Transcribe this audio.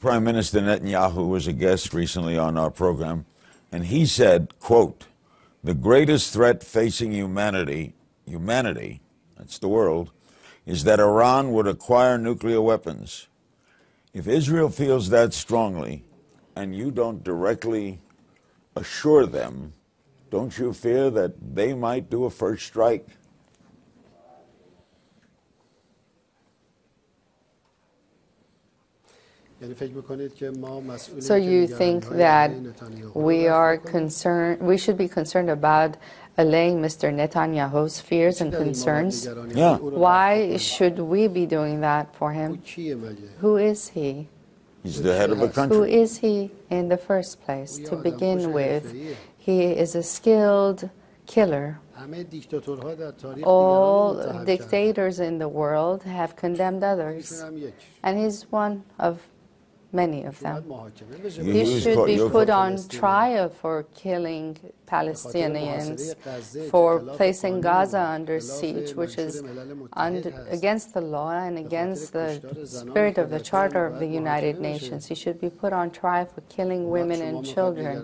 Prime Minister Netanyahu was a guest recently on our program, and he said, quote, the greatest threat facing humanity, humanity, that's the world, is that Iran would acquire nuclear weapons. If Israel feels that strongly, and you don't directly assure them, don't you fear that they might do a first strike? So you think that we are concerned, we should be concerned about allaying Mr. Netanyahu's fears and concerns? Yeah. Why should we be doing that for him? Who is he? He's the head of a country. is he in the first place? To begin with, he is a skilled killer. All dictators in the world have condemned others, and he's one of many of them. You- He should be put on trial for killing Palestinians, for placing Gaza under siege, which is und- against the law and against the spirit of the Charter of the United Nations. He should be put on trial for killing women and children.